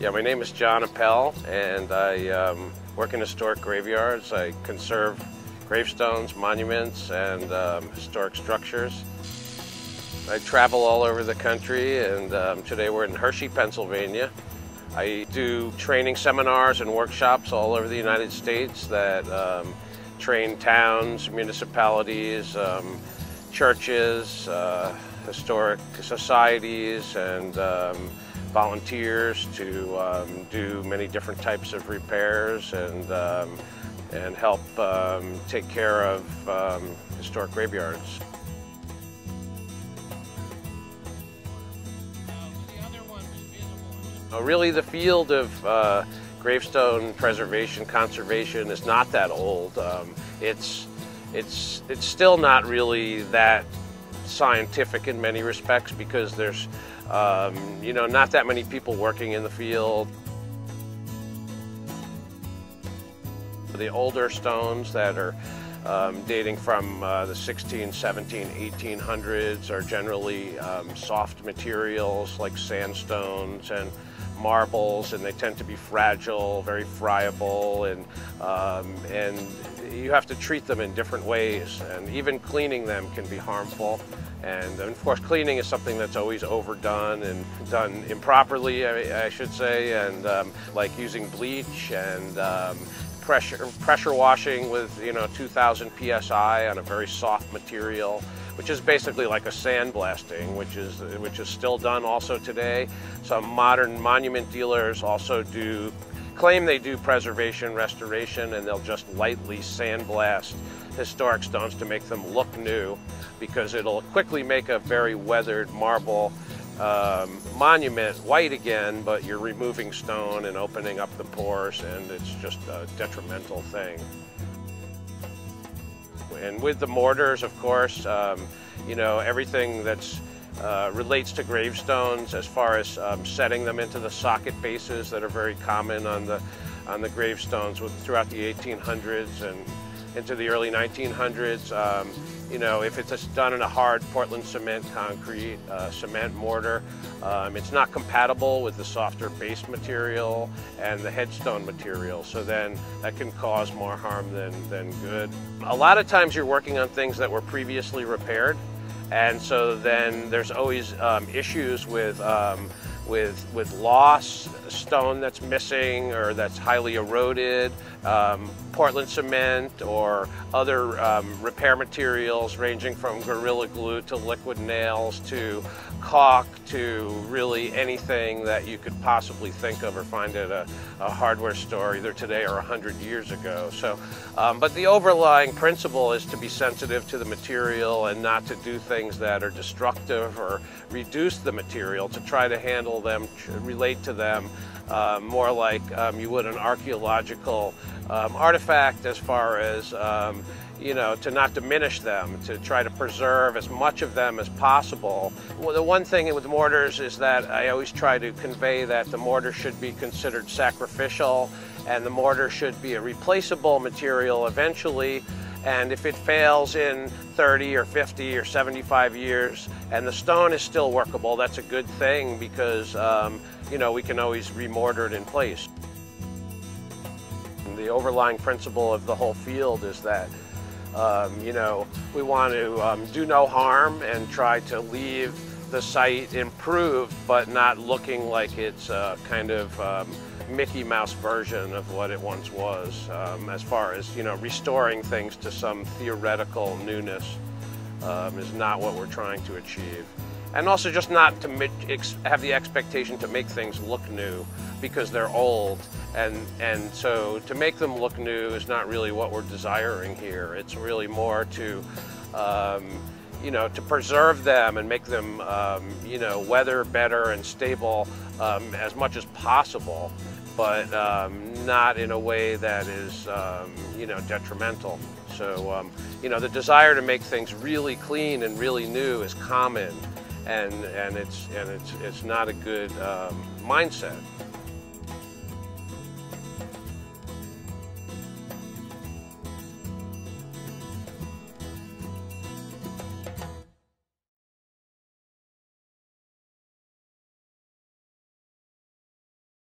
Yeah, my name is Jon Appell, and I um, work in historic graveyards. I conserve gravestones, monuments, and um, historic structures. I travel all over the country, and um, today we're in Hershey, Pennsylvania. I do training seminars and workshops all over the United States that um, train towns, municipalities, um, churches, uh, historic societies, and um, volunteers to um, do many different types of repairs and, um, and help um, take care of um, historic graveyards. Uh, really the field of uh, gravestone preservation, conservation is not that old. Um, it's, it's, it's still not really that scientific in many respects because there's um, you know, not that many people working in the field. The older stones that are um, dating from uh, the 16, 17, 1800s are generally um, soft materials like sandstones and marbles and they tend to be fragile, very friable and, um, and you have to treat them in different ways and even cleaning them can be harmful. And of course, cleaning is something that's always overdone and done improperly, I, I should say, and um, like using bleach and um, pressure, pressure washing with, you know, 2000 PSI on a very soft material, which is basically like a sandblasting, which is, which is still done also today. Some modern monument dealers also do claim they do preservation, restoration, and they'll just lightly sandblast historic stones to make them look new because it'll quickly make a very weathered marble um, monument white again, but you're removing stone and opening up the pores and it's just a detrimental thing. And with the mortars, of course, um, you know, everything that's uh, relates to gravestones as far as um, setting them into the socket bases that are very common on the on the gravestones throughout the 1800s and into the early 1900s. Um, you know, if it's done in a hard Portland cement concrete, uh, cement mortar, um, it's not compatible with the softer base material and the headstone material. So then that can cause more harm than, than good. A lot of times you're working on things that were previously repaired. And so then there's always um, issues with, um, with, with loss, stone that's missing or that's highly eroded, um, Portland cement or other um, repair materials ranging from Gorilla Glue to liquid nails to caulk to really anything that you could possibly think of or find at a, a hardware store either today or 100 years ago. So, um, but the overlying principle is to be sensitive to the material and not to do things that are destructive or reduce the material to try to handle them, relate to them uh, more like um, you would an archaeological um, artifact as far as um, you know, to not diminish them, to try to preserve as much of them as possible. Well, the one thing with mortars is that I always try to convey that the mortar should be considered sacrificial and the mortar should be a replaceable material eventually and if it fails in 30 or 50 or 75 years and the stone is still workable, that's a good thing because, um, you know, we can always remortar it in place. The overlying principle of the whole field is that um, you know, we want to um, do no harm and try to leave the site improved, but not looking like it's a kind of um, Mickey Mouse version of what it once was, um, as far as, you know, restoring things to some theoretical newness um, is not what we're trying to achieve. And also just not to have the expectation to make things look new because they're old. And, and so to make them look new is not really what we're desiring here. It's really more to, um, you know, to preserve them and make them, um, you know, weather better and stable um, as much as possible, but um, not in a way that is, um, you know, detrimental. So, um, you know, the desire to make things really clean and really new is common, and and it's and it's it's not a good um, mindset.